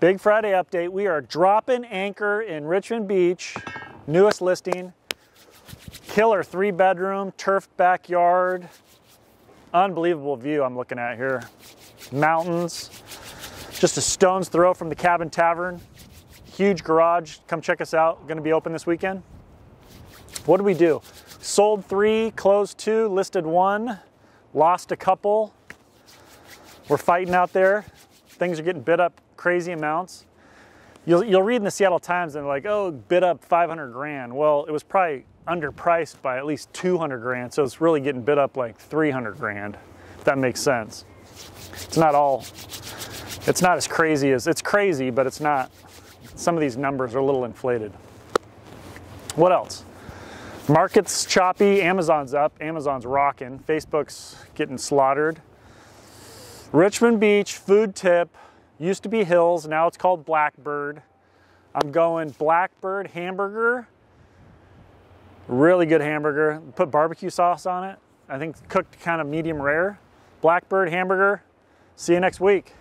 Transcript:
Big Friday update. We are dropping anchor in Richmond Beach, newest listing. Killer three bedroom, turfed backyard. Unbelievable view I'm looking at here. Mountains, just a stone's throw from the Cabin Tavern. Huge garage. Come check us out. Going to be open this weekend. What do we do? Sold three, closed two, listed one, lost a couple. We're fighting out there. Things are getting bid up crazy amounts. You'll, you'll read in the Seattle Times and like, oh, bid up 500 grand. Well, it was probably underpriced by at least 200 grand, so it's really getting bid up like 300 grand, if that makes sense. It's not all, it's not as crazy as, it's crazy, but it's not, some of these numbers are a little inflated. What else? Market's choppy, Amazon's up, Amazon's rocking, Facebook's getting slaughtered. Richmond Beach, food tip, used to be Hills, now it's called Blackbird. I'm going Blackbird hamburger. Really good hamburger. Put barbecue sauce on it. I think cooked kind of medium rare. Blackbird hamburger. See you next week.